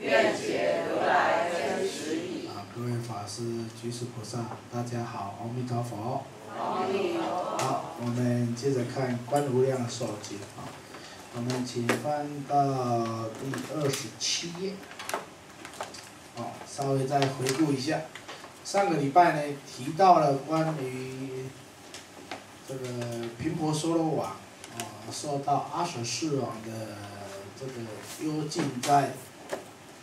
愿解如来真实义。啊，各位法师、居士菩萨，大家好，阿弥陀佛。阿弥陀佛。好，我们接着看《观无量寿经》啊，我们请翻到第二十七页。哦，稍微再回顾一下，上个礼拜呢提到了关于这个频婆娑罗王啊，受到阿舍世王的这个幽禁在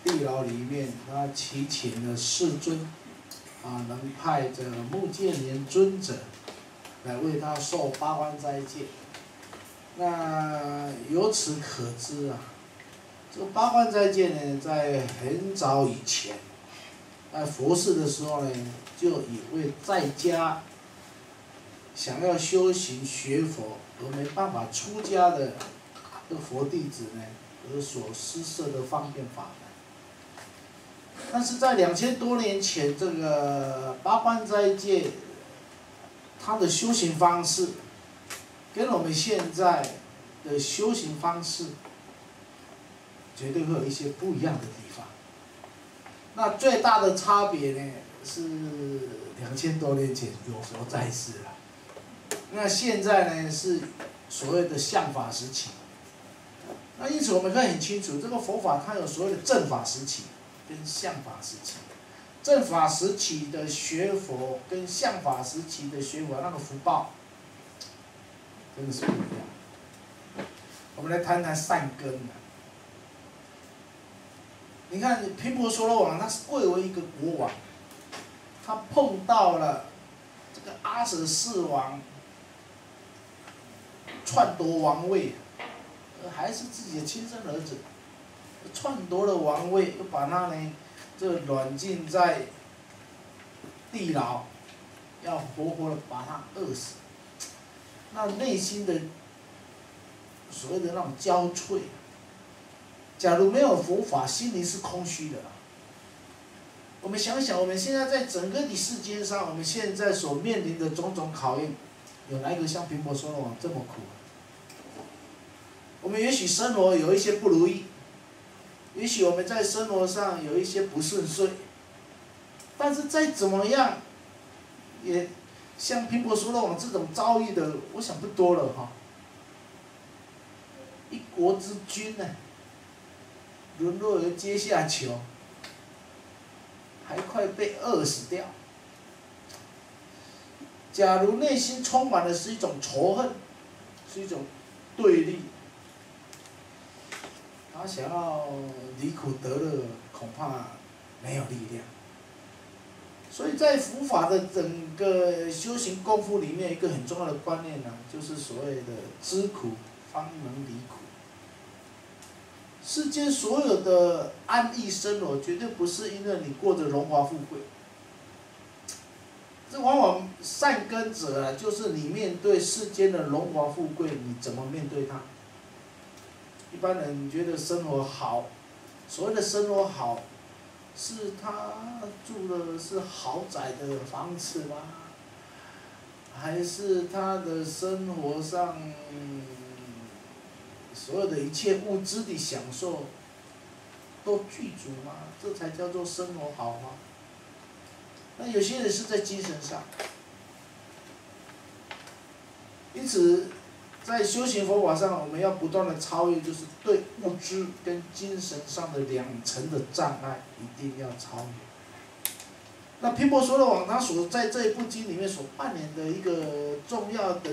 地牢里面，他祈请了世尊啊，能派这个目犍连尊者来为他受八关斋戒。那由此可知啊。这个八关斋戒呢，在很早以前，在佛世的时候呢，就以为在家想要修行学佛而没办法出家的这个佛弟子呢，而所施设的方便法。但是在两千多年前，这个八关斋戒，它的修行方式，跟我们现在的修行方式。绝对会有一些不一样的地方。那最大的差别呢，是两千多年前有佛在世了。那现在呢，是所谓的相法时期。那因此我们可以很清楚，这个佛法它有所谓的正法时期跟相法时期。正法时期的学佛跟相法时期的学佛，那个福报真的是不一样。我们来谈谈善根啊。你看，频婆娑罗王他是贵为一个国王，他碰到了这个阿舍世王篡夺王位，还是自己的亲生儿子，篡夺了王位，又把他呢，这软禁在地牢，要活活的把他饿死。那内心的所谓的那种焦悴。假如没有佛法，心灵是空虚的。我们想想，我们现在在整个的世界上，我们现在所面临的种种考验，有哪一个像苹果说的网这么苦？我们也许生活有一些不如意，也许我们在生活上有一些不顺遂，但是再怎么样，也像苹果说的网这种遭遇的，我想不多了哈。一国之君呢？沦落于阶下囚，还快被饿死掉。假如内心充满的是一种仇恨，是一种对立，他想要离苦得乐，恐怕没有力量。所以在佛法的整个修行功夫里面，一个很重要的观念呢，就是所谓的知苦方能离苦。世间所有的安逸生活，绝对不是因为你过着荣华富贵。这往往善根者啊，就是你面对世间的荣华富贵，你怎么面对它？一般人觉得生活好，所谓的生活好，是他住的是豪宅的房子吗？还是他的生活上？所有的一切物质的享受都具足吗？这才叫做生活好吗？那有些人是在精神上，因此在修行佛法上，我们要不断的超越，就是对物质跟精神上的两层的障碍，一定要超越。那皮婆娑罗王他所在这一部经里面所扮演的一个重要的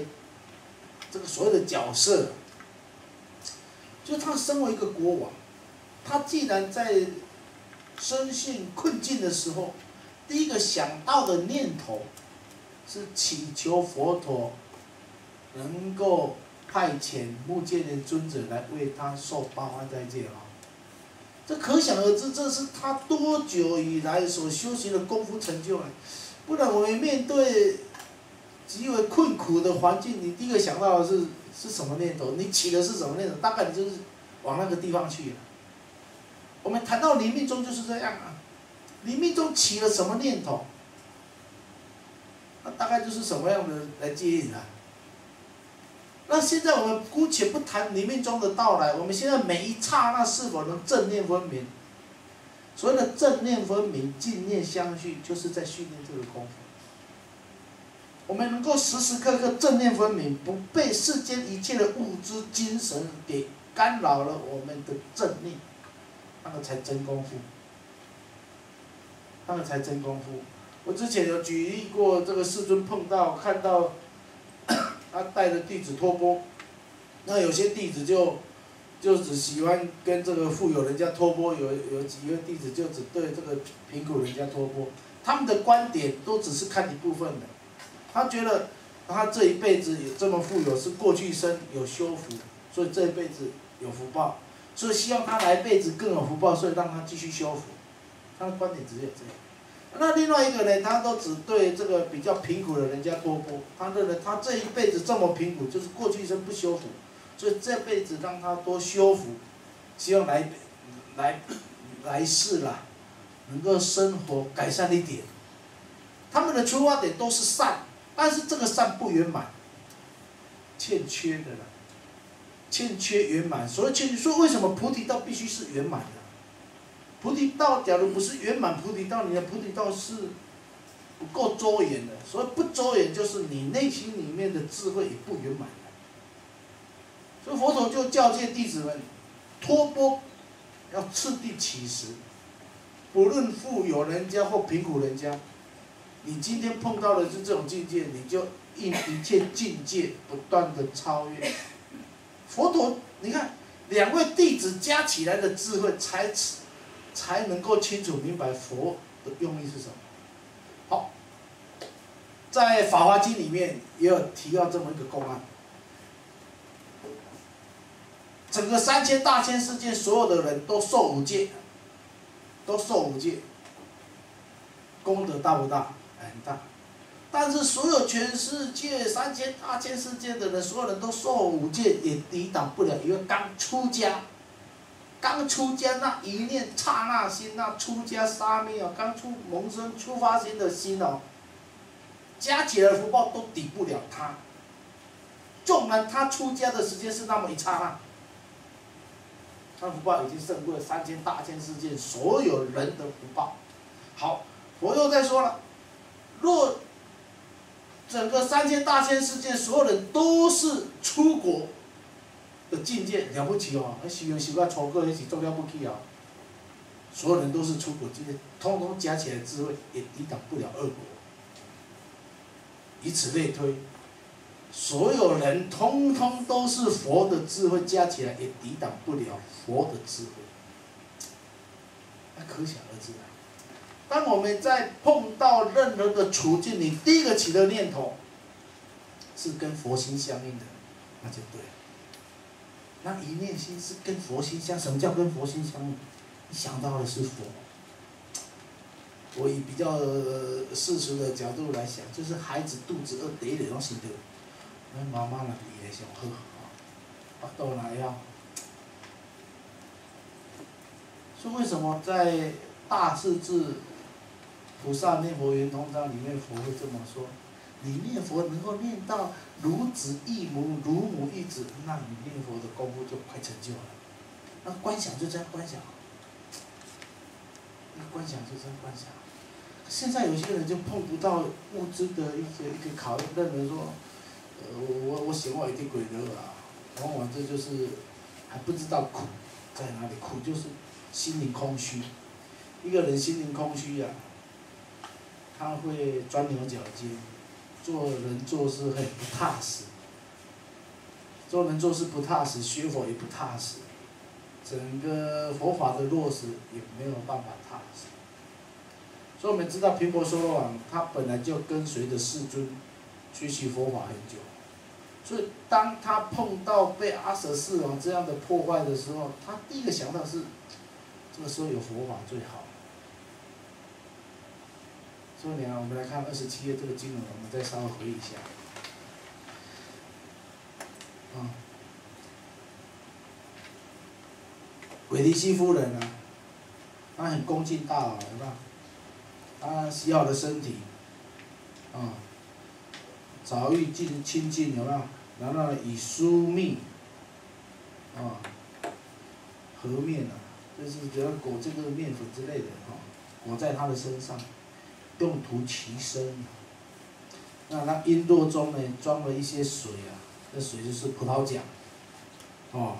这个所谓的角色。就他身为一个国王，他既然在身陷困境的时候，第一个想到的念头是祈求佛陀能够派遣目犍连尊者来为他受八关斋戒啊。这可想而知，这是他多久以来所修行的功夫成就啊！不然我们面对极为困苦的环境，你第一个想到的是是什么念头？你起的是什么念头？大概你就是往那个地方去了。我们谈到临命中就是这样啊，临命中起了什么念头？那大概就是什么样的来接引啊？那现在我们姑且不谈临命中的到来，我们现在每一刹那是否能正念分明？所谓的正念分明、静念相续，就是在训练这个功夫。我们能够时时刻刻正念分明，不被世间一切的物质、精神给干扰了我们的正念，那个才真功夫。那个才真功夫。我之前有举例过，这个世尊碰到看到他带着弟子托钵，那有些弟子就就只喜欢跟这个富有人家托钵，有有几个弟子就只对这个贫苦人家托钵，他们的观点都只是看一部分的。他觉得他这一辈子也这么富有，是过去生有修福，所以这一辈子有福报，所以希望他来辈子更有福报，所以让他继续修福。他的观点只有这样。那另外一个呢，他都只对这个比较贫苦的人家多播，他认为他这一辈子这么贫苦，就是过去一生不修福，所以这辈子让他多修福，希望来来来世啦，能够生活改善一点。他们的出发点都是善。但是这个善不圆满，欠缺的了，欠缺圆满。所以，欠说为什么菩提道必须是圆满？菩提道假如不是圆满菩提道，你的菩提道是不够周延的。所以不周延，就是你内心里面的智慧也不圆满所以佛陀就教诫弟子们，托钵要次第起食，不论富有人家或贫苦人家。你今天碰到的是这种境界，你就一一切境界不断的超越。佛陀，你看两位弟子加起来的智慧，才才能够清楚明白佛的用意是什么。好，在《法华经》里面也有提到这么一个公案：整个三千大千世界所有的人都受五戒，都受五戒，功德大不大？很大，但是所有全世界三千大千世界的人，所有人都受五戒，也抵挡不了一个刚出家，刚出家那一念刹那心，那出家沙弥哦，刚出萌生出发心的心哦，加起来福报都抵不了他。纵然他出家的时间是那么一刹那，他福报已经胜过了三千大千世界所有人的福报。好，佛又再说了。若整个三千大千世界所有人都是出国的境界了不起哦，那修行习惯超过那是重了不起啊！所有人都是出国境界，通通加起来智慧也抵挡不了恶果。以此类推，所有人通通都是佛的智慧加起来也抵挡不了佛的智慧，那可想而知啊。当我们在碰到任何的处境，你第一个起的念头是跟佛心相应的，那就对了。那一念心是跟佛心相，什么叫跟佛心相？你想到的是佛。我以比较世俗的角度来想，就是孩子肚子饿，第一个想到，那妈妈那比来上好，啊，倒来啊。说为什么在大势至？菩萨念佛圆通章里面，佛会这么说：你念佛能够念到如子忆母，如母忆子，那你念佛的功夫就快成就了。那观想就这样观想，那观想就这样观想。现在有些人就碰不到物质的一些一个考验，认为说，呃，我我想我一定鬼了啊，往往这就是还不知道苦在哪里，苦就是心灵空虚。一个人心灵空虚呀。他会钻牛角尖，做人做事很不踏实，做人做事不踏实，学佛也不踏实，整个佛法的落实也没有办法踏实。所以我们知道频婆娑罗王，他本来就跟随着世尊学习佛法很久，所以当他碰到被阿舍四王这样的破坏的时候，他第一个想到是，这个时候有佛法最好。所以呢，我们来看二十七页这个经文，我们再稍微回忆一下。啊，韦迪西夫人呢，她很恭敬大佬，对吧？她洗好了身体，啊，早欲尽清净，有没有？然后以疏密，啊，和面啊，就是只要裹这个面粉之类的，哈，裹在他的身上，用途其身。那那璎珞中呢，装了一些水啊，那水就是葡萄浆，哦，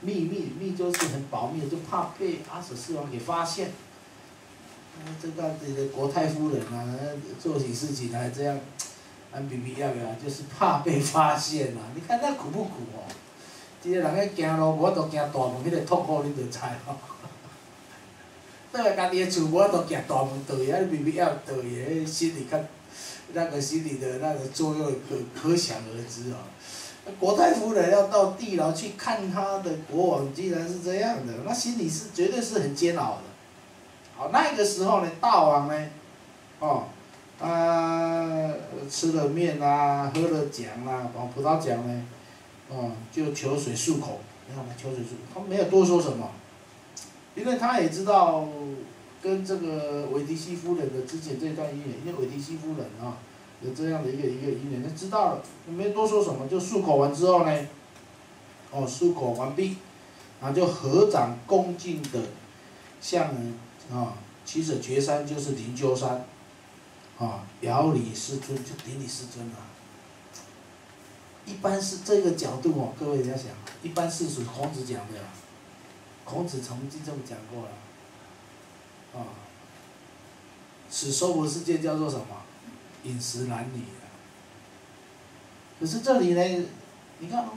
秘密密就是很保密，就怕被阿舍四王给发现。这个这个国太夫人啊，做起事情来这样，安比比要不要？就是怕被发现嘛。你看那苦不苦哦？这些人咧行路，我都行大门，迄个痛苦你就知吼。倒来家己的厝，无都行大门倒去，啊，比比要倒去，心里较那个心理的那个作用可可想而知哦。国太夫人要到地牢去看他的国王，竟然是这样的，那心里是绝对是很煎熬的。好，那个时候呢，大王呢，哦，他，吃了面啊，喝了浆啊，哦，葡萄浆呢，哦，就求水漱口，你看，求水漱，他没有多说什么，因为他也知道跟这个韦迪西夫人的之前这段姻缘，因为韦迪西夫人啊，有这样的一个一个姻缘，他知道了，没多说什么，就漱口完之后呢，哦，漱口完毕，然后就合掌恭敬的向。啊，七者绝山就是灵鹫山，啊，遥礼师尊就顶礼师尊了。一般是这个角度哦，各位要想，一般是属孔子讲的，孔子曾经这么讲过了，啊，此娑婆世界叫做什么？饮食男女。可是这里呢，你看哦，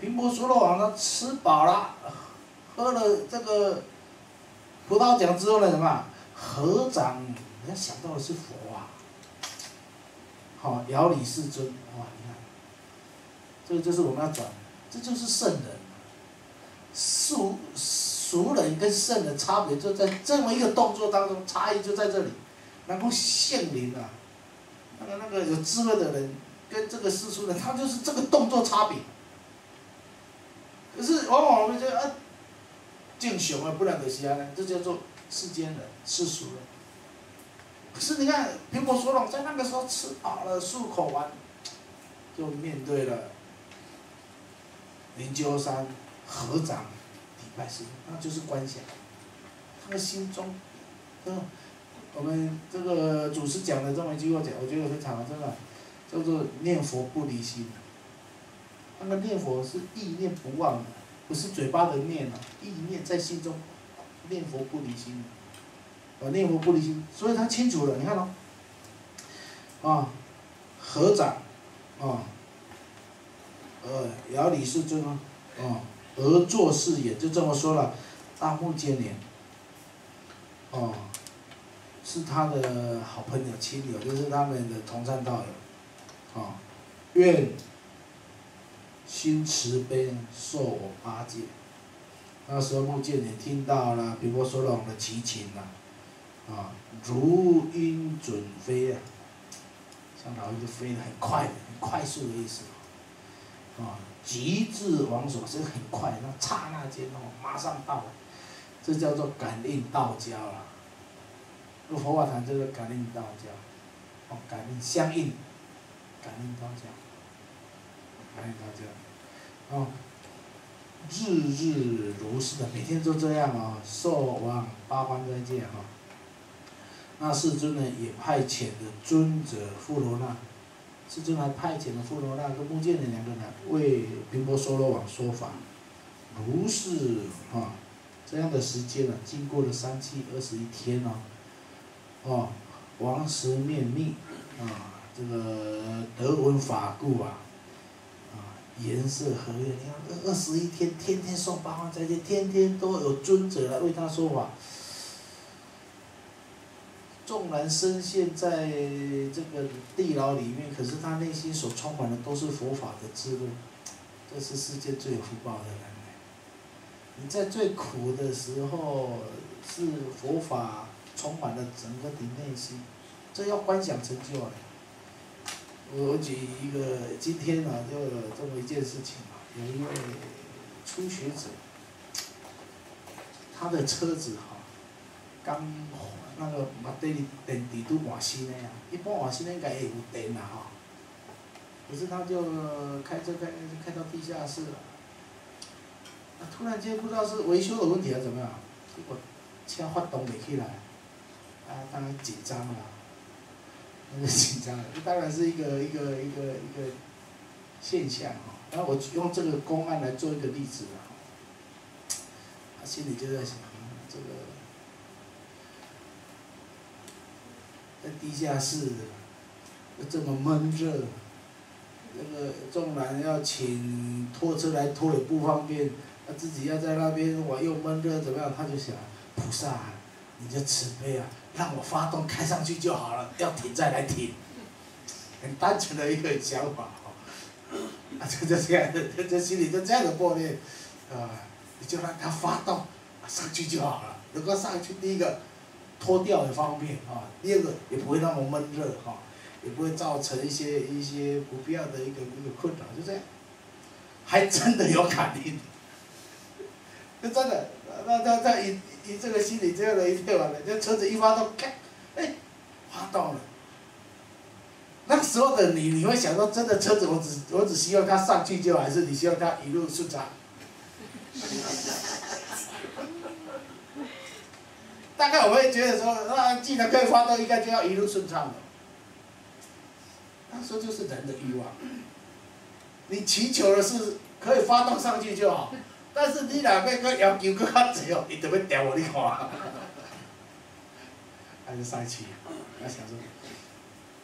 频婆娑罗王他吃饱了，喝了这个。葡萄酒之后呢，什么？合掌，人家想到的是佛啊。好，遥礼世尊，哇，你看，这个就是我们要转，这就是圣人。俗俗人跟圣人差别就在这么一个动作当中，差异就在这里。能够现灵啊，那个那个有智慧的人跟这个世俗人，他就是这个动作差别。可是往往我们就啊。敬雄啊，不然就是安尼，这叫做世间人、世俗人。可是你看，苹果说了，在那个时候吃饱了，漱口完，就面对了灵鹫山合掌礼拜师，那就是观想。他的心中，嗯，我们这个祖师讲的这么一句话讲，我觉得非常真的，叫做念佛不离心。那个念佛是意念不忘的。不是嘴巴的念啊，意念在心中，念佛不离心，啊，念佛不离心，所以他清楚了，你看咯，啊，合掌，啊，呃，遥礼世尊啊，啊，而作是也，就这么说了，大目犍连，哦，是他的好朋友亲友，就是他们的同参道友，啊，愿。心慈悲，受我八戒。那时候目犍连听到了比波娑罗的祈请了，啊，如鹰准飞啊，像老鹰就飞得很快，很快速的意思，啊，极致王所，是很快，那刹那间哦，马上到了，这叫做感应道交了。用佛法谈这个感应道交，哦，感应相应，感应道交。欢迎大家，哦，日日如是的，每天都这样啊，受往八方斋戒哈。那世尊呢，也派遣的尊者富罗那，世尊还派遣了富罗那跟目犍连两个人为频婆娑罗王说法，如是啊，这样的时间呢，经过了三七二十一天哦，哦，王时面密啊，这个得闻法故啊。啊颜色和悦，你看二二十一天，天天送八方斋戒，天天都有尊者来为他说法，纵然深陷在这个地牢里面，可是他内心所充满的都是佛法的智慧，这是世界最有福报的人。你在最苦的时候，是佛法充满了整个你内心，这要观想成就啊。我举一个今天啊，就有这么一件事情啊，有一位初学者，他的车子哈，刚那个马达里电池都换新的呀，一般换新的应该会有电啦哈，可是他就开车开开到地下室了，啊，突然间不知道是维修的问题还是怎么样，结果车发动不起来，啊，当然紧张了。很紧张这当然是一个一个一个一个现象哈。然后我用这个公案来做一个例子啊，他心里就在想，这个在地下室又这么闷热，那个纵然要请拖车来拖也不方便，他自己要在那边我又闷热怎么样？他就想，菩萨，你就慈悲啊！让我发动开上去就好了，要停再来停，很单纯的一个想法哦，啊，就就这样，这心里就这样的默念，啊，你就让他发动，上去就好了。如果上去，第一个脱掉也方便啊，第二个也不会那么闷热哈，也不会造成一些一些不必要的一个一个困扰，就这样，还真的有感应，就真的，那那那一。以这个心理这样的一退完了，这车子一发动，开，哎，发动了。那时候的你，你会想说，真的车子，我只我只希望它上去就，还是你希望它一路顺畅？大概我会觉得说，那，既然可以发动，应该就要一路顺畅的。那时候就是人的欲望，你祈求的是可以发动上去就好。但是你若要搁要求搁较济哦，伊就要调互你看，还是生气，他想说，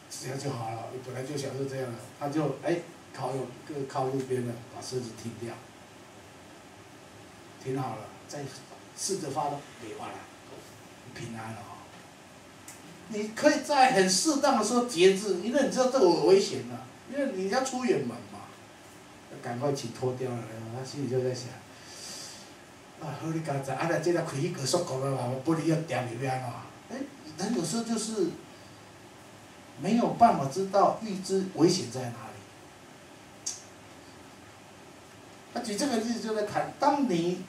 这样就好了，本来就想是这样的，他就哎靠右，搁靠路边的把车子停掉，停好了，再试着发动，没发了，平安哦。你可以在很适当的时候节制，因为你知道这有危险的，因为你要出远门嘛，赶快去脱掉了，他心里就在想。啊，好你刚才，啊，来这个开迄个速度的话，玻璃要掉里边哦。哎，人有时候就是没有办法知道预知危险在哪里。他举这个例子就在谈，当你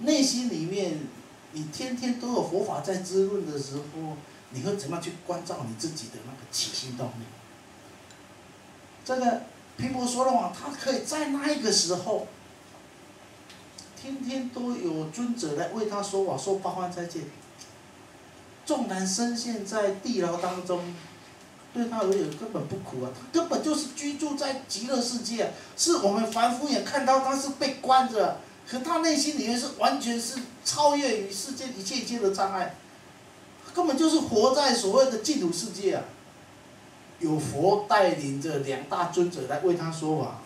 内心里面你天天都有佛法在滋润的时候，你会怎么样去关照你自己的那个起心动念？这个苹果说的话，他可以在那一个时候。天天都有尊者来为他说法，说八万斋戒。纵然深陷在地牢当中，对他而言根本不苦啊，他根本就是居住在极乐世界。是我们凡夫眼看到他是被关着，可他内心里面是完全是超越于世间一切一切的障碍，根本就是活在所谓的净土世界啊。有佛带领着两大尊者来为他说法，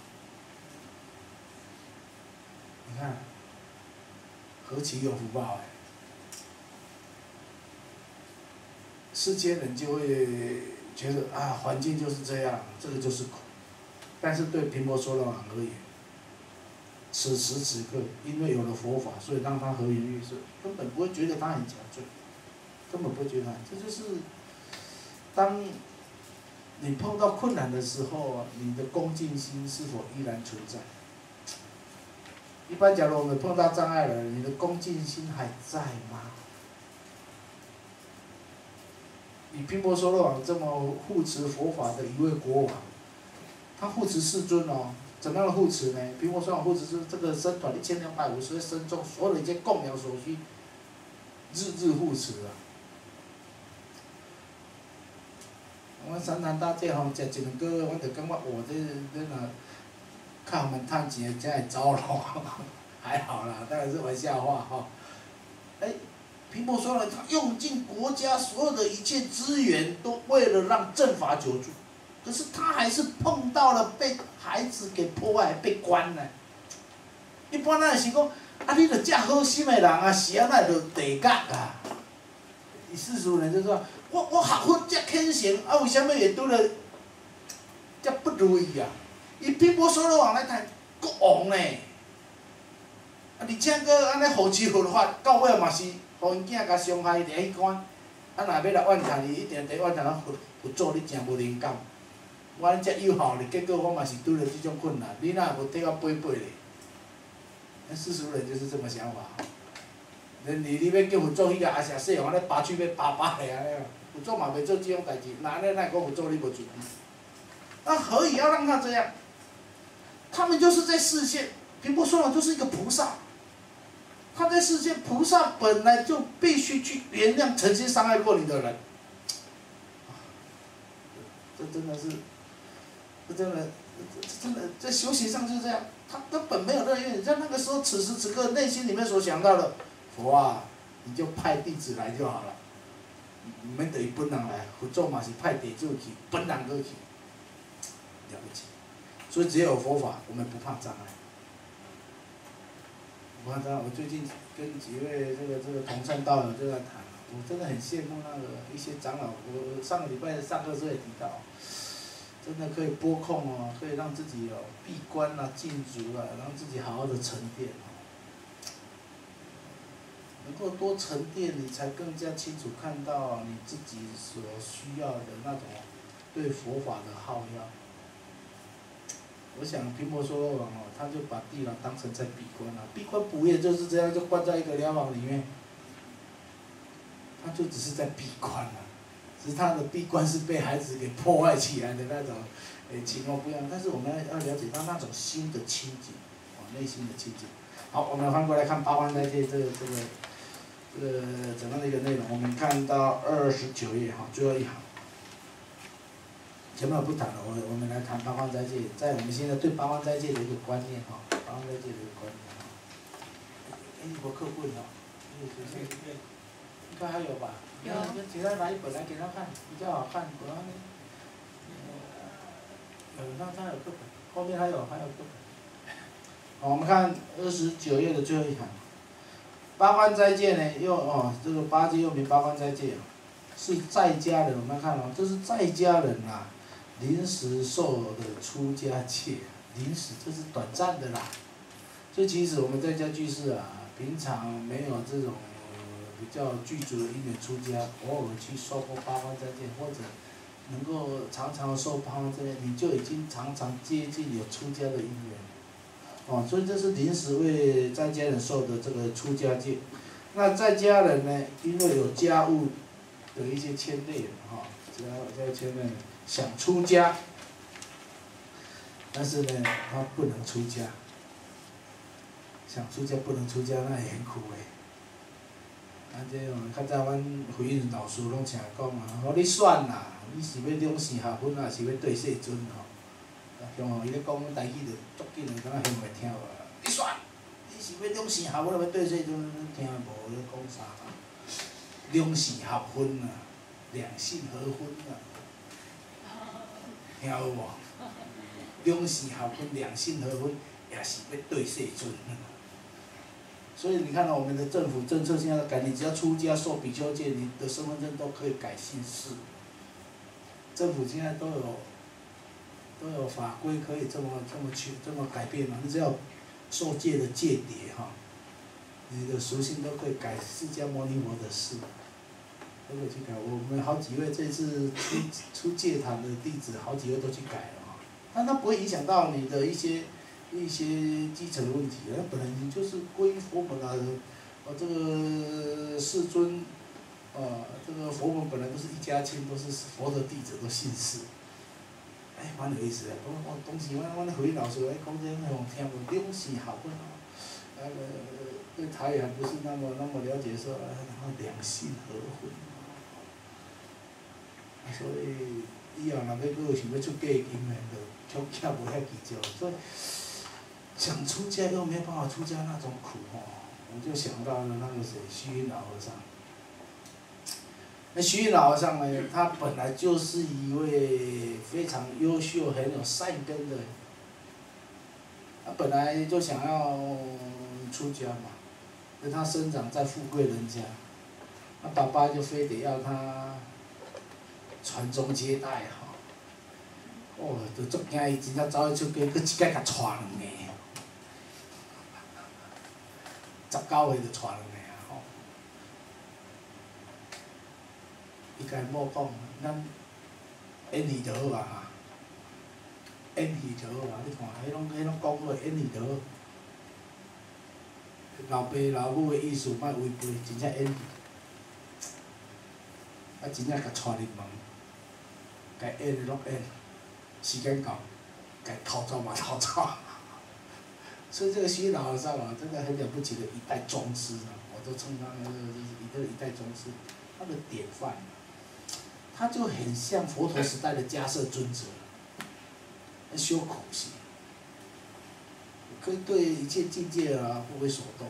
你看。何其有福报哎！世间人就会觉得啊，环境就是这样，这个就是苦。但是对频婆娑罗王而言，此时此刻，因为有了佛法，所以让他和颜悦色，根本不会觉得他很憔悴，根本不会觉得。这就是，当你碰到困难的时候，你的恭敬心是否依然存在？一般假如我们碰到障碍了，你的恭敬心还在吗？以频婆娑罗王这么护持佛法的一位国王，他护持世尊哦，怎么样的护持呢？频婆娑罗王护持是这个僧团一千两百五十位僧众，所有的一些供养所需，日日护持啊。我们三坛大戒吼，食一两个，我就感觉我这这那。看我们探钱真系糟了，还好啦，当然是玩笑话哈。哎，苹果说了，他用尽国家所有的一切资源，都为了让正法久住，可是他还是碰到了被孩子给破坏、被关了。一般咱是讲，啊，你著遮好心的人啊，是啊，那著地格啊。世俗人就说，我我学佛遮虔诚，啊，为什么会拄着遮不如意啊？伊偏波娑罗王来谈国王呢，啊，而且佫安尼护持佛法，到尾嘛是，互因囝甲伤害掠去关，啊，若要来怨叹伊，一定伫怨叹咱佛佛祖你诚无灵感，我遮友好哩，结果我嘛是拄着即种困难，你若无替我背背咧？那世俗人就是这么想法。你你要叫佛祖去个阿舍说，安尼拔喙要拔拔咧安尼，佛祖嘛袂做即种代志，那安尼奈讲佛祖你无做？那何以要让他这样？他们就是在视线，平波说了，就是一个菩萨。他在视线，菩萨本来就必须去原谅曾经伤害过你的人。这真的是，这真的，真的在修行上就是这样，他根本没有那个愿，在那个时候，此时此刻内心里面所想到的，佛啊，你就派弟子来就好了，你们得伊本人来，佛祖嘛是派弟子去，本人过去，了不起。所以只有佛法，我们不怕障碍。不怕障碍。我最近跟几位这个这个同善道友就在谈，我真的很羡慕那个一些长老。我上个礼拜上课时候也提到，真的可以拨空哦，可以让自己哦闭关啊、静足啊，让自己好好的沉淀哦。能够多沉淀，你才更加清楚看到你自己所需要的那种对佛法的耗要。我想频婆娑罗王哦，他就把地牢当成在闭关了，闭关不也就是这样，就关在一个疗房里面，他就只是在闭关了，只是他的闭关是被孩子给破坏起来的那种，诶情况不一样。但是我们要要了解到那种心的清净，哦内心的清净。好，我们翻过来看八关斋戒这个这个这个怎样的一个内容？我们看到二十九页哈，最后一行。前面我不谈了，我我们来谈八方斋戒，在我们现在对八方斋戒的一个观念哈，八方斋戒的一个观念哈。哎，我课本哦，应该还有吧？有。其他拿一本来给他看，比较好看，不然呢？呃，那他有课本，后面还有还有课本。我们看二十九页的最后一行，八关斋戒呢，又哦，这个八戒又名八关斋戒，是在家人，我们看哦，这是在家人啊。临时受的出家戒，临时这是短暂的啦。就其实我们在家居士啊，平常没有这种比较具足的因缘出家，偶尔去受过八方斋戒，或者能够常常受八方斋戒，你就已经常常接近有出家的因缘。哦，所以这是临时为在家人受的这个出家戒。那在家人呢，因为有家务的一些牵累哈，只要在牵累。想出家，但是呢，他不能出家。想出家不能出家，那也很苦诶。啊，这哦，较早阮回应老师拢常讲啊，互你选啦，你是要两性合婚，还是要对世尊吼？啊像吼，伊咧讲台语就足紧诶，敢若听袂听无？你选，你是要两性合婚，还是对世尊？听无咧讲啥？两性合婚啊，两性合婚啊。听有无？两性合婚，两性合婚，也是要对世尊。所以你看到我们的政府政策现在改，你只要出家受比丘戒，你的身份证都可以改姓氏。政府现在都有都有法规可以这么这么去这么改变嘛？你只要受戒的戒牒哈，你的属性都可以改释迦牟尼佛的氏。都可以去改，我们好几位这次出出戒坛的弟子，好几位都去改了哈。但它不会影响到你的一些一些基层的问题，那本来你就是归佛门啊，呃，这个世尊，呃，这个佛门本来都是一家亲，都是佛的弟子，都姓氏。哎，蛮有意思的。我我当时我我那回老师来讲这那种听无两性合婚，那个对台语还不是那么那么了解，说然后两性合婚。所以以后若要搁想要出嫁金的，就却却无遐计较。所以想出家又没办法出家那种苦吼，我就想到了那个谁，虚云老和尚。那虚云老和尚呢，他本来就是一位非常优秀、很有善根的。他本来就想要出家嘛，因为他生长在富贵人家。他爸爸就非得要他传宗接代哈，哦，就足惊伊真正走去出家，佫一届甲带两个，十九岁就娶两个啊吼。伊家某讲，咱演戏就好啊哈，演戏就好啊，你看，迄拢迄拢讲过演戏就好。老爸老母的意思，莫违背，真正演戏。啊，真正甲娶入门，该演的拢演，时间到，该逃走嘛逃走。所以这个西老和尚啊，真的很了不起的一代宗师啊！我都称他那个就是一个一代宗师，他的典范。他就很像佛陀时代的迦摄尊者，修苦行，可以对一切境界啊不为所动。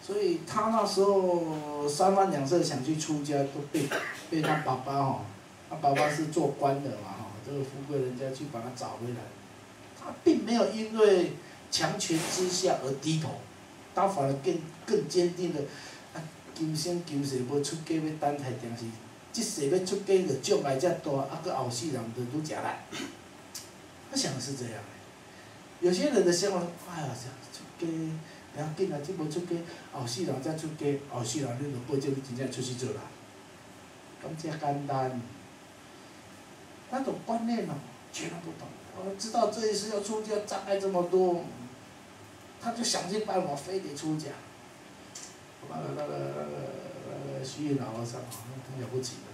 所以他那时候三番两次想去出家，都被被他爸爸哈，他爸爸是做官的嘛哈，这个富贵人家去把他找回来，他并没有因为强权之下而低头，他反而更更坚定的，啊，今生今世要出家要等待，但是即世要出家就障碍遮大，啊，搁后世人就愈食力。他想是这样的，有些人的想法，哎呀，想出家。不要紧啊，即无出家，后世人再出家，后世人你著保证你真正出去做人，咁遮简单。那种观念哦，全不懂。我知道这一世要出家障碍这么多，他就想尽办法非得出家。那个那个那个那个虚云老和尚啊，很了不起的。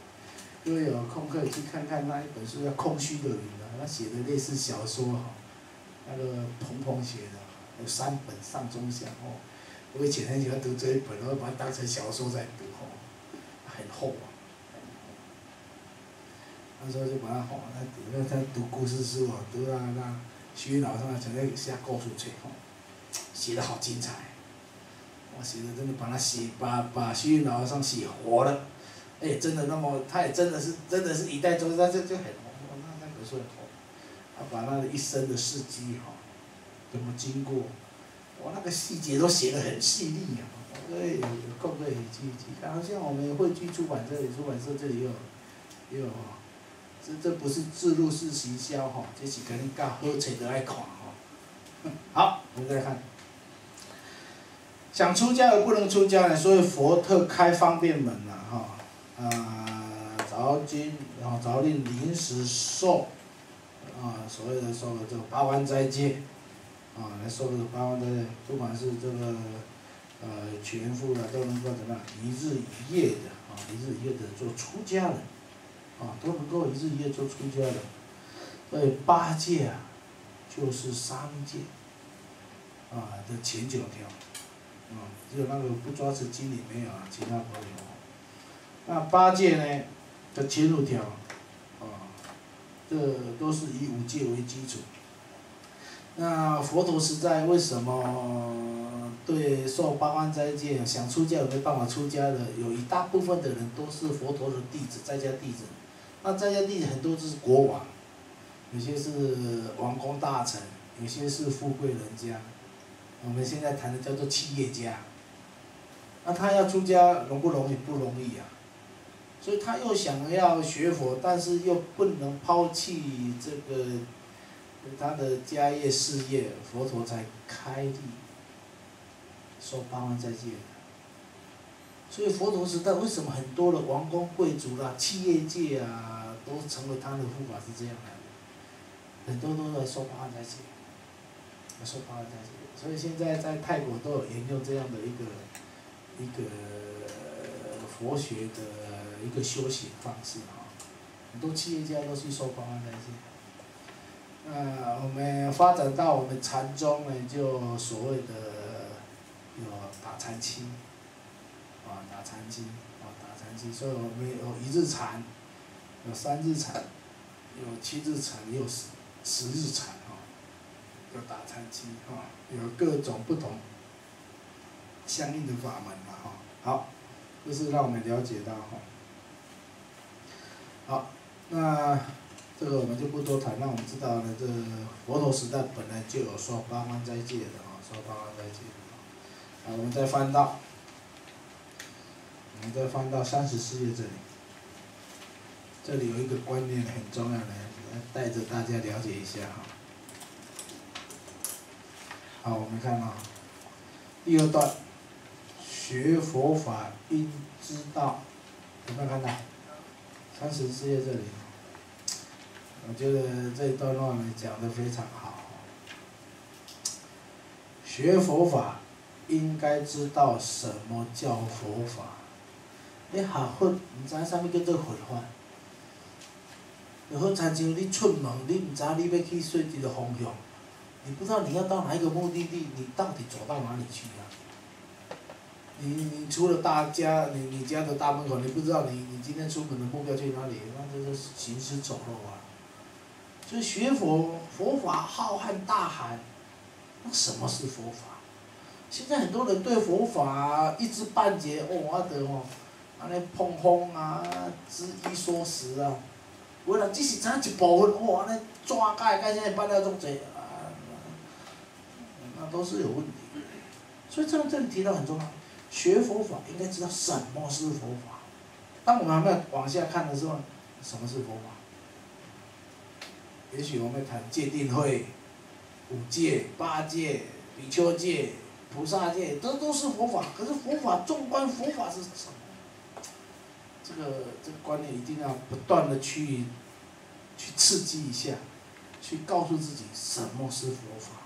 因为有空可以去看看那一本书叫《空虚的云》啊，他写的类似小说哈，那个鹏鹏写的。有三本上中下哦，我以前很喜欢读这一本，然后把它当成小说在读哦，很厚啊。那时候就把它吼，他读那他读故事书哦，读啊那徐云老上曾经写故事书吼，写的好精彩，我写的真的把他写把把徐云老上写活了，哎，真的那么他也真的是真的是一代宗师，他就就很红，那那本书很红，他把他的一生的事迹哈。怎么经过？我那个细节都写得很细腻啊！对，有空可以去去看。像我们汇聚出版这里，出版社这里有，有哈，这这不是自录式行销哈，这是肯定搞好册的爱看哈。好，我们再看，想出家而不能出家呢，所以佛特开方便门了哈。啊，凿金，然后凿令临时受，啊，所谓的受这个八万斋戒。啊，来受这个八万斋戒，不管是这个呃全副的，都能够怎么样，一日一夜的啊，一日一夜的做出家人，啊，都能够一日一夜做出家人。所以八戒啊，就是三戒，啊的前九条，啊，只有那个不抓持经理没有啊，其他都有。那八戒呢的切入条，啊，这都是以五戒为基础。那佛陀时代为什么对受八万斋戒想出家有没办法出家的，有一大部分的人都是佛陀的弟子，在家弟子。那在家弟子很多都是国王，有些是王公大臣，有些是富贵人家。我们现在谈的叫做企业家。那他要出家容不容易？不容易啊。所以他又想要学佛，但是又不能抛弃这个。他的家业事业，佛陀才开立，说八万斋戒所以佛陀时代为什么很多的王公贵族啦、企业界啊，都成为他的护法是这样的，很多都在说八万斋戒，说八万斋戒。所以现在在泰国都有研究这样的一个一个佛学的一个修行方式啊，很多企业家都去说八万斋戒。呃，我们发展到我们禅宗呢，就所谓的有打禅期，啊，打禅期，啊，打禅期，所以我们有一日禅，有三日禅，有七日禅，有十十日禅，有打禅机，哈，有各种不同相应的法门嘛，哈，好，就是让我们了解到，哈，好，那。这个我们就不多谈，让我们知道呢，这佛陀时代本来就有说八关斋戒的啊，说八关斋戒的啊。我们再翻到，我们再翻到三十四页这里，这里有一个观念很重要的，带着大家了解一下哈。好，我们看啊，第二段，学佛法应知道，有没有看到？三十四页这里，我觉得这一段话呢讲的非常好。学佛法应该知道什么叫佛法。你学佛，唔知啥物叫做佛法。就好亲像你出门，你唔知你要去说一个方向，你不知道你要到哪一个目的地，你到底走到哪里去啊？你你出了大家，你你家的大门口，你不知道你你今天出门的目标去哪里，那这是行尸走肉啊！所以学佛佛法浩瀚大海。那什么是佛法？现在很多人对佛法一知半解，哦，阿得哦，安尼碰风啊，知一说十啊，为了只是知影一部分，哦，安尼抓解解现在办了种济啊，都是有问题。所以这这里提到很重要，学佛法应该知道什么是佛法。当我们还没有往下看的时候，什么是佛法？也许我们谈戒定慧。五戒、八戒、比丘戒、菩萨戒，这都是佛法。可是佛法纵观佛法是什么？这个这个观念一定要不断的去去刺激一下，去告诉自己什么是佛法。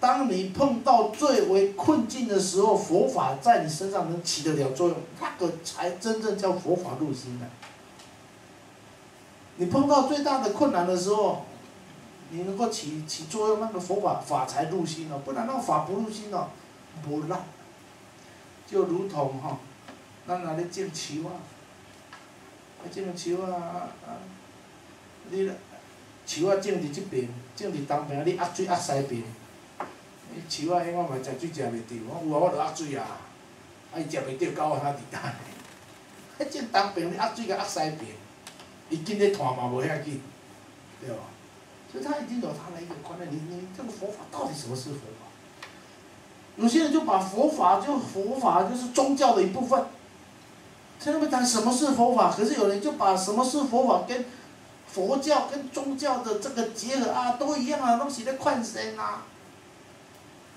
当你碰到最为困境的时候，佛法在你身上能起得了作用，那个才真正叫佛法入心的。你碰到最大的困难的时候。你能够起起作用，那个佛法法才入心哦，不然那个法不入心哦，无烂。就如同哈，咱那咧种树啊，啊种树啊啊，你树啊种伫即边，种伫东边，你压水压西边，伊树啊永远嘛食水食袂着，我有啊我着压水啊，啊伊食袂着，狗啊哪伫等？迄种东边你压水甲压西边，伊紧咧拖嘛无遐紧，对无？所以他已经有他的一个观念，你你这个佛法到底什么是佛法？有些人就把佛法就佛法就是宗教的一部分，他们谈什么是佛法，可是有人就把什么是佛法跟佛教跟宗教的这个结合啊，都一样啊，东西在扩身啊。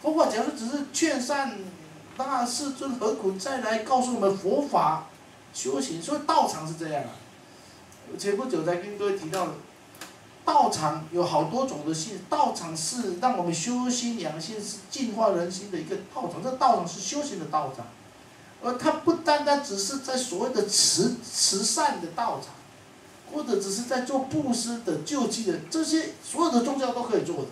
佛法假如只是劝善，那世尊何苦再来告诉我们佛法修行？所以道场是这样啊。前不久才跟各位提到。道场有好多种的性，道场是让我们修心养性，是净化人心的一个道场。这道场是修行的道场，而它不单单只是在所谓的慈慈善的道场，或者只是在做布施的救济的这些，所有的宗教都可以做的。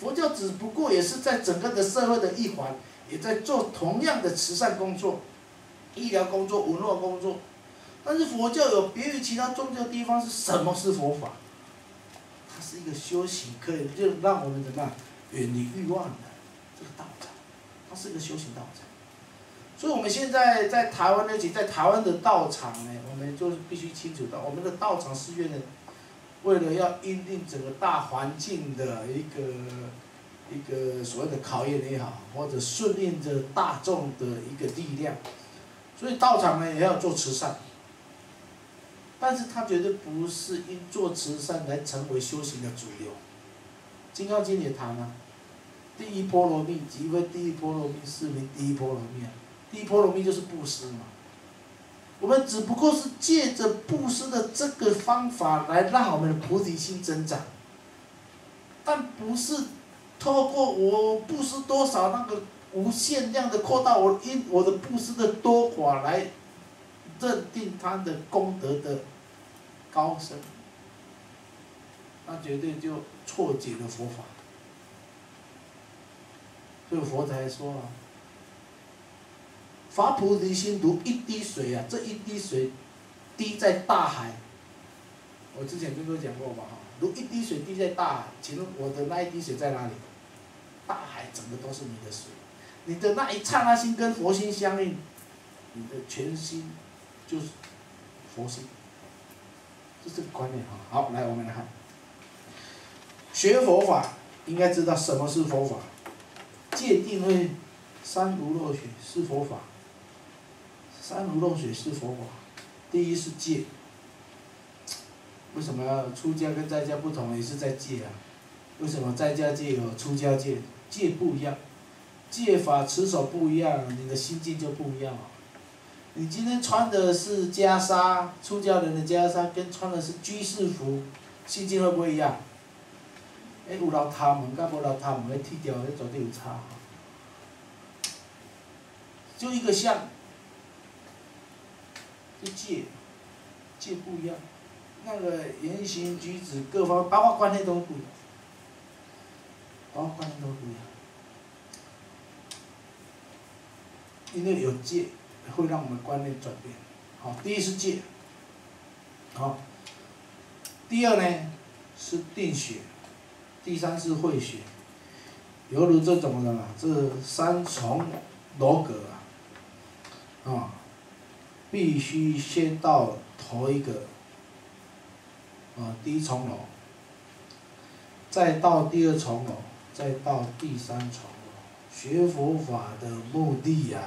佛教只不过也是在整个的社会的一环，也在做同样的慈善工作、医疗工作、文化工作。但是佛教有别于其他宗教地方是什么是佛法？它是一个修行，可以就让我们怎么样远离欲望的这个道场，它是一个修行道场。所以我们现在在台湾，而且在台湾的道场呢，我们就必须清楚到，我们的道场寺院呢，为了要应对整个大环境的一个一个所谓的考验也好，或者顺应着大众的一个力量，所以道场呢也要做慈善。但是他绝对不是因做慈善来成为修行的主流，《金刚经》也谈了，第一波罗蜜即为第一波罗蜜，是名第一波罗蜜啊。第一波罗蜜就是布施嘛。我们只不过是借着布施的这个方法来让我们的菩提心增长，但不是透过我布施多少那个无限量的扩大我因我的布施的多寡来。认定他的功德的高深，那绝对就错解了佛法。所以佛才说啊，发菩提心如一滴水啊，这一滴水滴在大海。我之前跟各位讲过吧哈，如一滴水滴在大海，请问我的那一滴水在哪里？大海整个都是你的水，你的那一刹那心跟佛心相应，你的全心。就是佛性，就这个观念哈。好，来我们来看，学佛法应该知道什么是佛法，界定会三如漏学是佛法，三如漏水是佛法。第一是戒，为什么出家跟在家不同？也是在戒啊。为什么在家戒有出家戒？戒不一样，戒法持守不一样，你的心境就不一样了。你今天穿的是袈裟，出家人的袈裟，跟穿的是居士服，心境会不会一样？哎，有老他们，甲无老他们，迄剃掉，迄绝对有差。就一个像，戒，戒不一样，那个言行举止各方，包括观念都不一样，包括观念都不一样，因为有戒。会让我们观念转变，好，第一是戒，好，第二呢是定学，第三是会学，犹如这种的啦，这三重楼阁啊，啊，必须先到头一个，啊，第一重楼，再到第二重楼，再到第三重楼，学佛法的目的呀。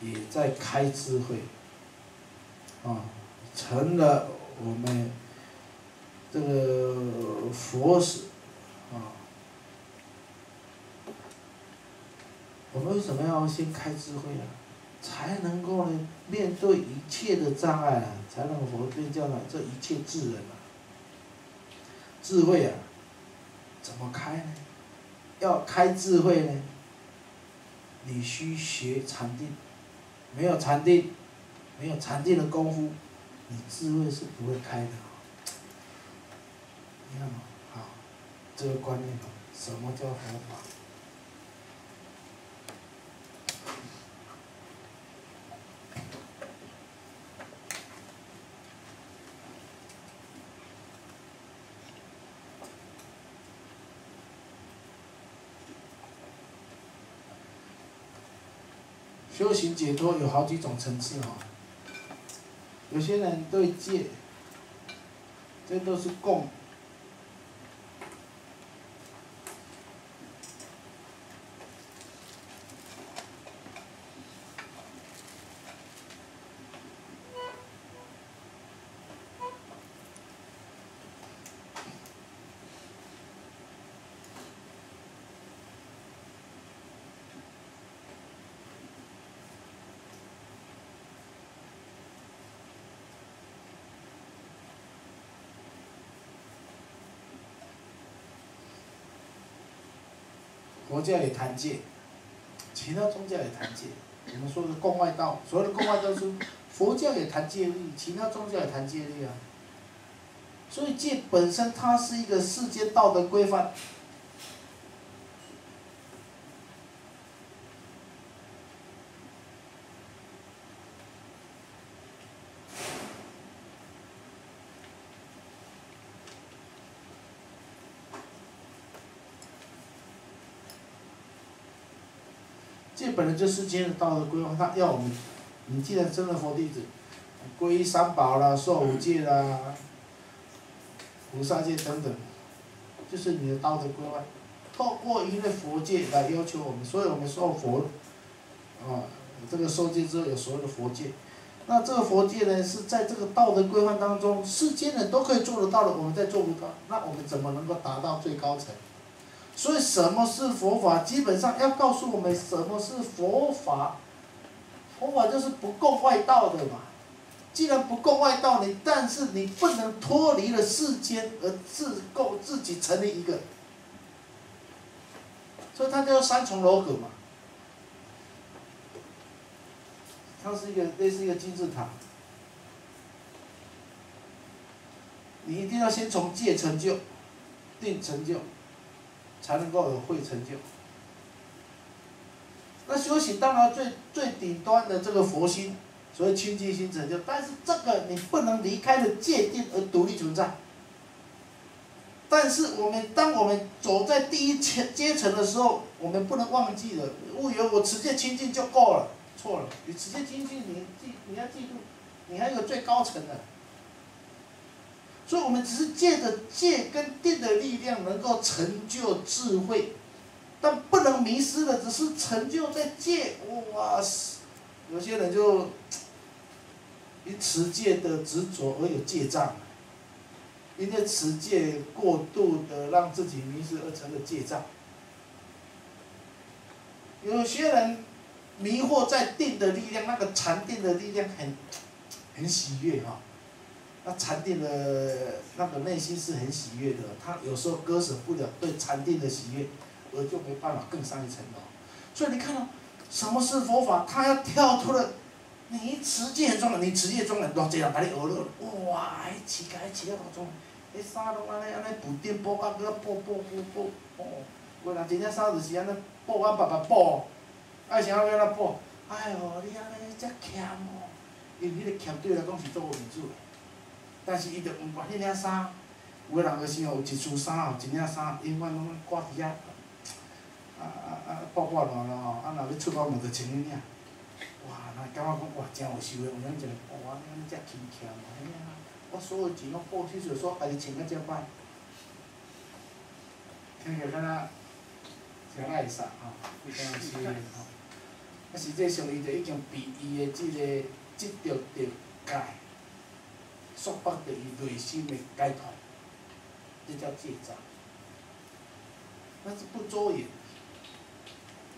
也在开智慧，啊，成了我们这个佛使，啊，我们为什么要先开智慧啊？才能够呢面对一切的障碍啊，才能佛对叫呢这一切智人啊，智慧啊，怎么开呢？要开智慧呢，你需学禅定。没有禅定，没有禅定的功夫，你智慧是不会开的。你看嘛，好，这个观念，什么叫佛法？修行解脱有好几种层次哦，有些人对戒，这都是供。佛教也谈戒，其他宗教也谈戒。我们说的共外道，所有的共外道是佛教也谈戒律，其他宗教也谈戒律啊。所以戒本身它是一个世界道德规范。这本来就是今天的道德规范，他要我们，你既然真的佛弟子，皈依三宝啦，受五戒啦，菩萨戒等等，就是你的道德规范。透过一个佛戒来要求我们，所以我们受佛，啊，这个受戒之后有所谓的佛戒。那这个佛戒呢，是在这个道德规范当中，世间人都可以做得到的，我们在做不到，那我们怎么能够达到最高层？所以，什么是佛法？基本上要告诉我们什么是佛法。佛法就是不共外道的嘛。既然不共外道，你但是你不能脱离了世间而自构自己成立一个。所以它叫三重楼阁嘛。它是一个类似一个金字塔。你一定要先从戒成就，定成就。才能够有会成就。那修行当然最最顶端的这个佛心，所以清净心成就。但是这个你不能离开了界定而独立存在。但是我们当我们走在第一阶阶层的时候，我们不能忘记了，误以为我持戒清净就够了，错了。你持戒清净，你记你要记住，你还有最高层的。所以我们只是借着戒跟定的力量，能够成就智慧，但不能迷失的只是成就在戒。哇塞，有些人就 因持戒的执着而有戒障，因为持戒过度的让自己迷失而成了戒障。有些人迷惑在定的力量，那个禅定的力量很很喜悦哈。那禅定的那个内心是很喜悦的，他有时候割舍不了对禅定的喜悦，而就没办法更上一层楼。所以你看到什么是佛法？他要跳出了，你持戒很重要，你持戒重要，偌济人把你学了，哇，还持戒还持了多重，迄衫拢安尼安尼补丁补啊，搁补补补补，哦，有人一领衫就是安尼补啊，白白补，爱啥要安怎补？哎呦，你安尼遮欠哦，因为迄个欠对来讲是做无面子的。但是伊着毋管迄领衫，有个人就是吼有一束衫吼，一领衫永远拢挂伫遐，啊啊啊，挂挂烂咯吼，啊若要出门嘛着穿迄领，哇，那感觉讲哇真有收的，有影一个，哇，安尼遮轻欠哦，嘿啊，我所有钱拢报去就说家己穿啊遮歹，听起敢若真爱煞吼，非常有收的吼。啊，实际上伊着已经被伊的即个即着着解。束缚着伊内心的解脱，这叫戒障。那是不周也。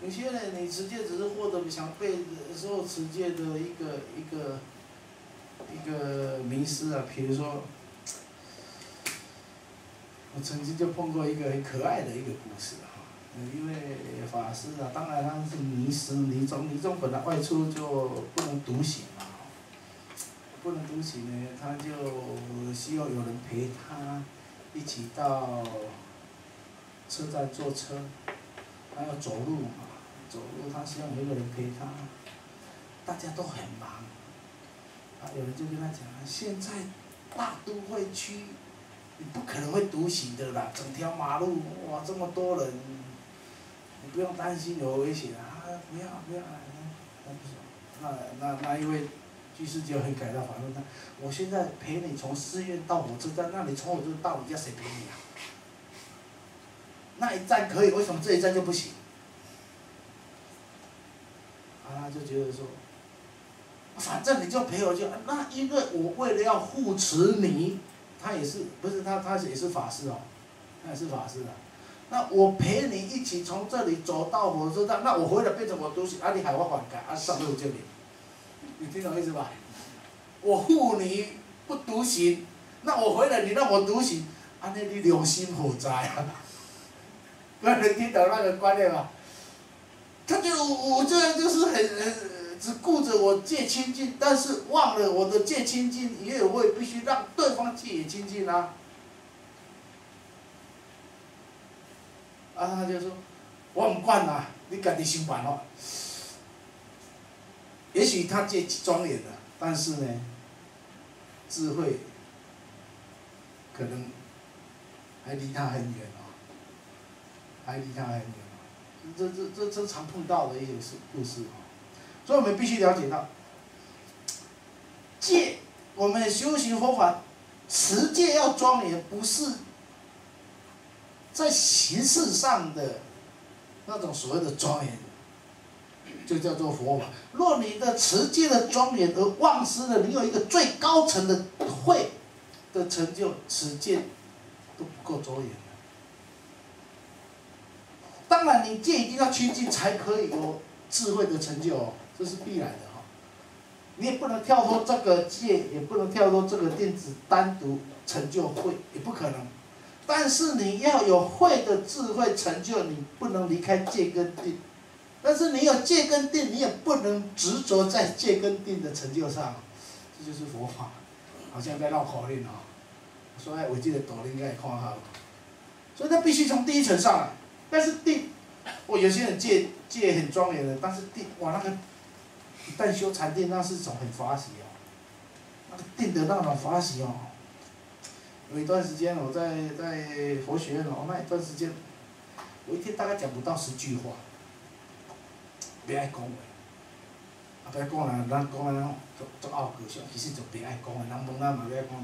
有些人你持戒只是获得想被时候持戒的一个一个一个迷失啊，比如说，我曾经就碰过一个很可爱的一个故事啊，一位法师啊，当然他是迷失迷中，迷中本来外出就不能独行嘛。不能独行呢，他就希望有人陪他一起到车站坐车，他要走路嘛，走路他希望有一个人陪他，大家都很忙，啊，有人就跟他讲，现在大都会区，你不可能会独行的啦，整条马路哇这么多人，你不用担心有危险啊，不要不要，那那那一位。居士就很感到反问他：“我现在陪你从寺院到火车站，那你从火车站到你家谁陪你啊？那一站可以，为什么这一站就不行？”啊，就觉得说，反正你就陪我就，那因为我为了要护持你，他也是不是他他也是法师哦，他也是法师的，那我陪你一起从这里走到火车站，那我回来变成我都是啊，你还我还改啊，上路这里。你听懂意思吧？我护你不独行，那我回来你让我独行，安尼你良心何在啊？那能听懂那个观念吗？他就我这样就是很很只顾着我借亲近，但是忘了我的借亲近也有会必须让对方戒也亲近啊。啊，他就说，我唔管啦，你家己想办法。也许他戒庄严了，但是呢，智慧可能还离他很远哦，还离他很远哦。这这这这常碰到的一些事故事哦，所以我们必须了解到，戒我们修行佛法持戒要庄严，不是在形式上的那种所谓的庄严。就叫做佛法。若你的持戒的庄严而忘失了，你有一个最高层的慧的成就，持戒都不够庄严当然，你戒一定要清净，才可以有智慧的成就哦，这是必然的哈。你也不能跳脱这个戒，也不能跳脱这个电子单独成就慧，也不可能。但是你要有慧的智慧成就，你不能离开戒跟定。但是你有戒跟定，你也不能执着在戒跟定的成就上，这就是佛法，好像在绕口令啊。所以我记得抖音应该也看好，所以他必须从第一层上来。但是定，我有些人戒戒很庄严的，但是定哇那个，一旦修禅定，那是种很法喜哦，那个定的那种法喜哦。有一段时间我在在佛学院哦，那一段时间，我一天大概讲不到十句话。别爱讲话，啊！别讲人，咱讲安尼吼，足足拗个性，其实就别爱讲话，人问咱嘛别爱讲话。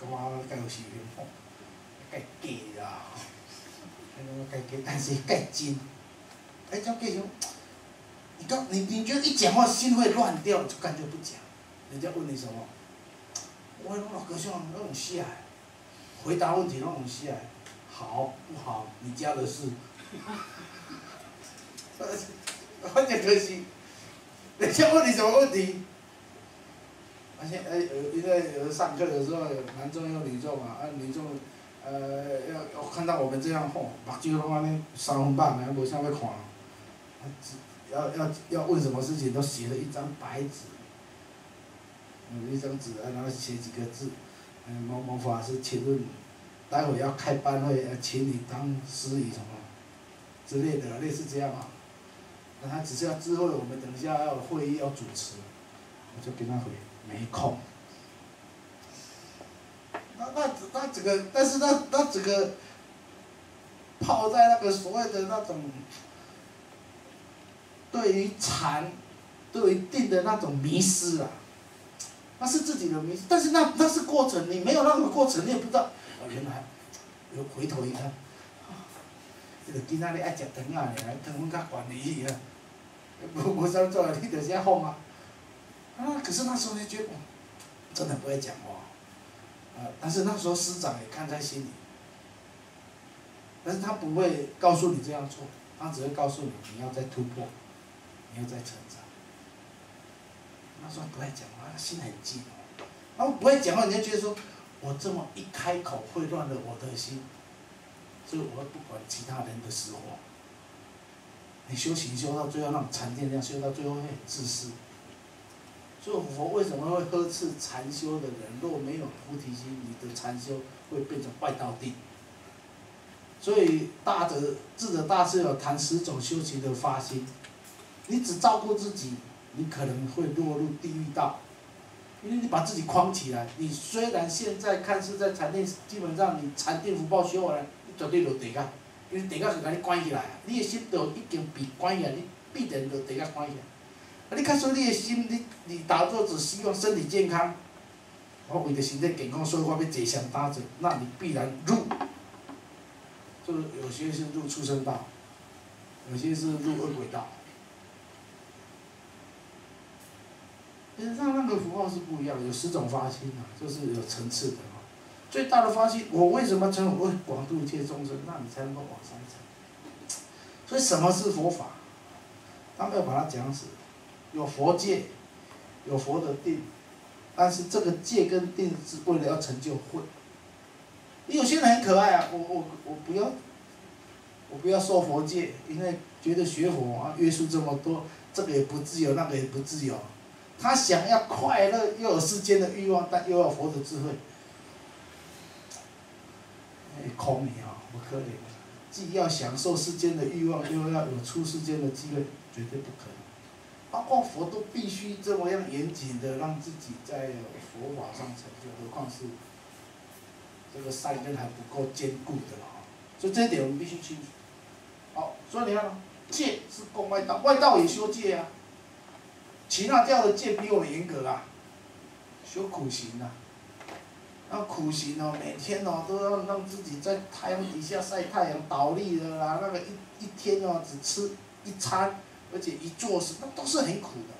感觉介有时阵吼，介假啦，我该给，但是盖金，哎，叫盖兄，你讲你你觉得一讲话心会乱掉，就干脆不讲。人家问你什么，我讲老哥兄那种下，回答问题那种下，好不好？你家的事。反正可惜，人家问你什么问题？而且哎，有因为有上课的时候，男众有女众嘛，啊女众，呃要要看到我们这样吼，目睭拢安尼三分半的，无啥要看，要要要问什么事情都写了一张白纸，嗯一张纸，然后写几个字，嗯某某法师请问，待会要开班会，请你当司仪什么之类的，类似这样啊。那他只是要知会我们等一下要会议要主持，我就跟他回。没空。那那那这个，但是那那这个泡在那个所谓的那种对于禅、对于定的那种迷失啊，那是自己的迷失。但是那那是过程，你没有那个过程，你也不知道。哦，原来，又回头一看，这个今仔日爱食汤啊，尔，汤温较悬哩啊，无无啥做，你着先放啊。啊！可是那时候就觉得，真的不会讲话，啊！但是那时候师长也看在心里，但是他不会告诉你这样做，他只会告诉你你要再突破，你要再成长。那时候不会讲话，心很静，然后不会讲话，人家觉得说，我这么一开口会乱了我的心，所以我不管其他人的死活。你修行修到最后，那种禅定量修到最后会很自私。所以佛为什么会呵斥禅修的人？若没有菩提心，你的禅修会变成外道地。所以大德智者大师有谈十种修行的发心。你只照顾自己，你可能会落入地狱道，因为你把自己框起来。你虽然现在看似在禅定，基本上你禅定福报修完了，你绝对落地狱，因为地狱是把你关起来，你的心就已经被关起来，你必然落地狱关起来。啊！你较说你的心，你你打坐只希望身体健康，我为着身体健康，所以我要坐上打坐，那你必然入，就是有些是入畜生道，有些是入恶鬼道。实际上那个符号是不一样，有十种发心啊，就是有层次的。最大的发心，我为什么称为广度一切众生？那你才能够往上层。所以什么是佛法？他没有把它讲死。有佛界，有佛的定，但是这个戒跟定是为了要成就慧。你有些人很可爱啊，我我我不要，我不要受佛戒，因为觉得学佛啊约束这么多，这个也不自由，那个也不自由。他想要快乐，又有世间的欲望，但又要佛的智慧，哎，空你啊，不可怜。既要享受世间的欲望，又要有出世间的机会，绝对不可能。包括佛都必须这么样严谨的让自己在佛法上成就，何况是这个善根还不够坚固的啊！所以这一点我们必须清楚。好，所以你看，戒是供外道，外道也修戒啊。其他教的戒比我们严格啊，修苦行啊。那苦行哦，每天哦都要让自己在太阳底下晒太阳，倒立的啦，那个一一天哦只吃一餐。而且一做事，那都是很苦的。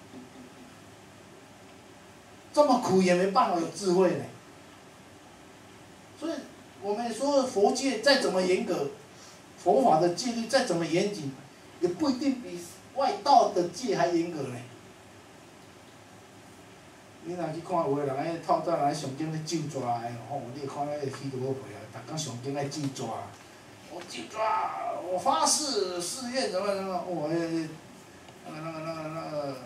这么苦也没办法有智慧呢。所以，我们说佛戒再怎么严格，佛法的戒律再怎么严谨，也不一定比外道的戒还严格呢。你若去看有个人个透早来上经咧咒抓的吼，你看迄个气都好配啊，逐工上经咧咒抓，我咒抓，我发誓誓愿怎么怎么，我迄。那个、那个、那个、那个，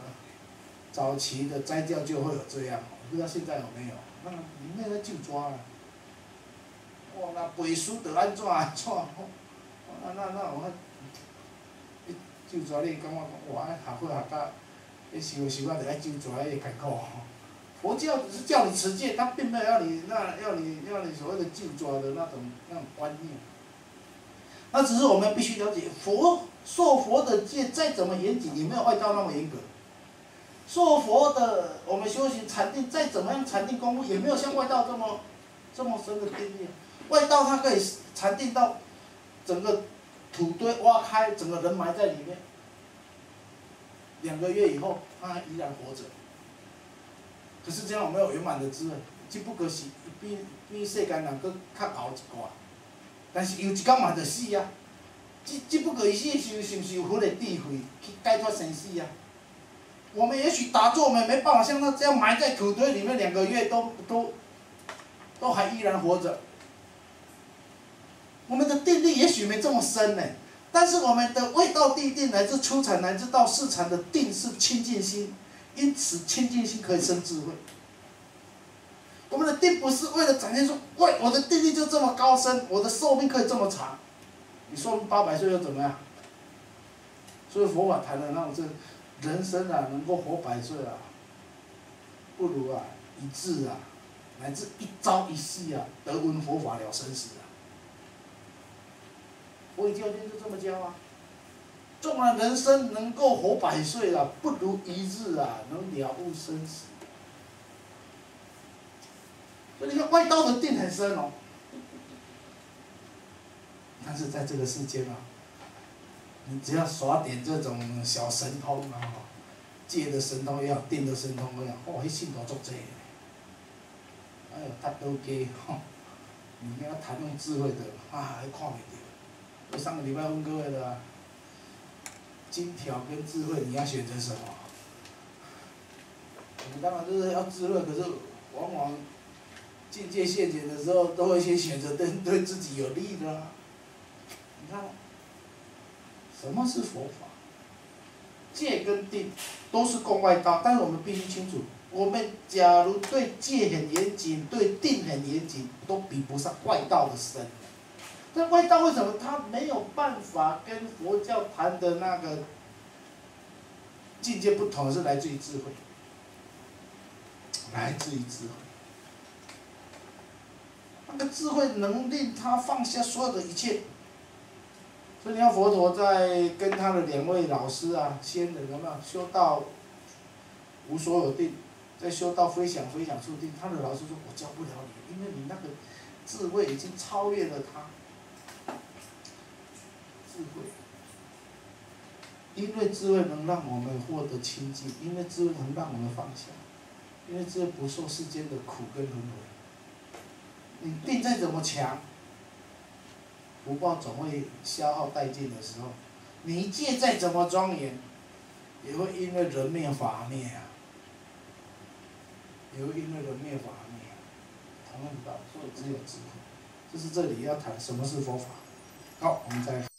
早期的摘掉就会有这样，不知道现在有没有。那个里面在就抓了，哇，那背书得安怎安怎？那那那我，一就抓你，感觉讲哇，学会学到，一修修啊，就爱就抓迄个艰苦。佛教只是叫你持戒，他并没有要你那要你要你所谓的就抓的那种那种观念。那只是我们必须了解佛。受佛的戒再怎么严谨，也没有外道那么严格。受佛的我们修行禅定再怎么样禅定功夫，也没有像外道这么这么深的定力。外道它可以禅定到整个土堆挖开，整个人埋在里面，两个月以后，他依然活着。可是这样我们有圆满的智慧，只不可惜比比世间人搁较后一寡，但是有一天嘛就死啊！只只不过伊死的时候是毋是有佛的智慧去解脱生死啊？我们也许打坐，我们没办法像他这样埋在土堆里面两个月都都都还依然活着。我们的定力也许没这么深呢，但是我们的未到地定乃至初禅乃至到四禅的定是清净心，因此清净心可以生智慧。我们的定不是为了展现说，喂，我的定力就这么高深，我的寿命可以这么长。你说八百岁又怎么样？所以佛法谈的那种这人生啊，能够活百岁啊，不如啊一智啊，乃至一朝一夕啊，得闻佛法了生死啊。佛教经就这么教啊。纵然人生能够活百岁啊，不如一日啊能了悟生死。所以你看外道的定很深哦。但是在这个世间啊，你只要耍点这种小神通啊，借的神通也好，定的神通也好，哇，迄信徒足济嘞。哎呦，他都给吼，你跟他谈用智慧的，啊，还看不着。我上个礼拜问各位的，金条跟智慧，你要选择什么？我们当然就是要智慧，可是往往境界陷阱的时候，都会先选择对对自己有利的。你看，什么是佛法？戒跟定都是共外道，但是我们必须清楚，我们假如对戒很严谨，对定很严谨，都比不上外道的深。这外道为什么他没有办法跟佛教谈的那个境界不同？是来自于智慧，来自于智慧。那个智慧能令他放下所有的一切。所以你看佛陀在跟他的两位老师啊，仙人有没有修到无所有定，在修到飞翔飞翔处定，他的老师说：“我教不了你，因为你那个智慧已经超越了他。”智慧，因为智慧能让我们获得清净，因为智慧能让我们放下，因为智慧不受世间的苦跟轮回。你定再怎么强，福报总会消耗殆尽的时候；你戒再怎么庄严，也会因为人灭法灭啊，也会因为人灭法灭啊。同样的道理，所以只有智慧，就是这里要谈什么是佛法。好，我们再。